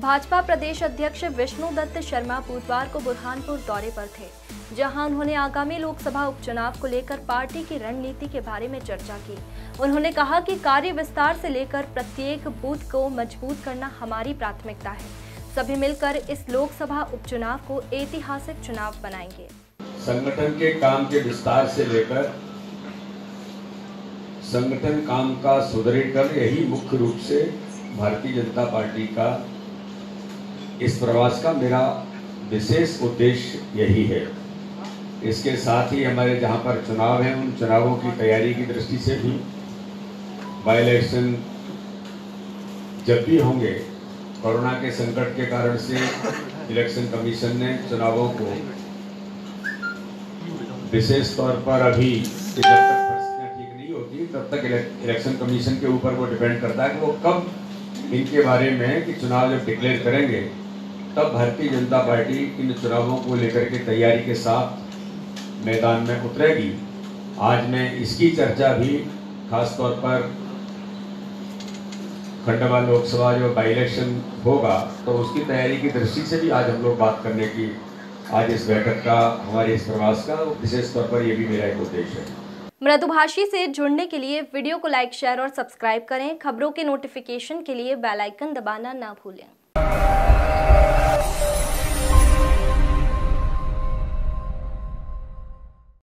भाजपा प्रदेश अध्यक्ष विष्णु दत्त शर्मा बुधवार को बुरहानपुर दौरे पर थे, जहाँ उन्होंने आगामी लोकसभा उपचुनाव को लेकर पार्टी की रणनीति के बारे में चर्चा की। उन्होंने कहा कि कार्य विस्तार से लेकर प्रत्येक बूथ को मज़बूत करना हमारी प्राथमिकता है। सभी मिलकर इस लोकसभा उपचुनाव को ऐतिहासिक चुनाव बनाएँगे। संगठन के काम के विस्तार से लेकर संगठन काम का सुदृढ़ीकरण, यही मुख्य रूप से भारतीय जनता पार्टी का इस प्रवास का मेरा विशेष उद्देश्य यही है। इसके साथ ही हमारे जहाँ पर चुनाव हैं, उन चुनावों की तैयारी की दृष्टि से भी बाई इलेक्शन जब भी होंगे, कोरोना के संकट के कारण से इलेक्शन कमीशन ने चुनावों को विशेष तौर पर अभी जब तक परिस्थितियाँ ठीक नहीं होती, तब तक इलेक्शन कमीशन के ऊपर वो डिपेंड करता है कि वो कब इनके बारे में कि चुनाव जब डिक्लेयर करेंगे तब भारतीय जनता पार्टी इन चुनावों को लेकर के तैयारी के साथ मैदान में उतरेगी। आज मैं इसकी चर्चा भी खास तौर पर खंडवा लोकसभा जो बाई इलेक्शन होगा तो उसकी तैयारी की दृष्टि से भी आज हम लोग बात करने की, आज इस बैठक का, हमारे इस प्रवास का विशेष तौर पर यह भी मेरा एक उद्देश्य है। मृदुभाषी से जुड़ने के लिए वीडियो को लाइक शेयर और सब्सक्राइब करें। खबरों के नोटिफिकेशन के लिए बेल आइकन दबाना ना भूलें।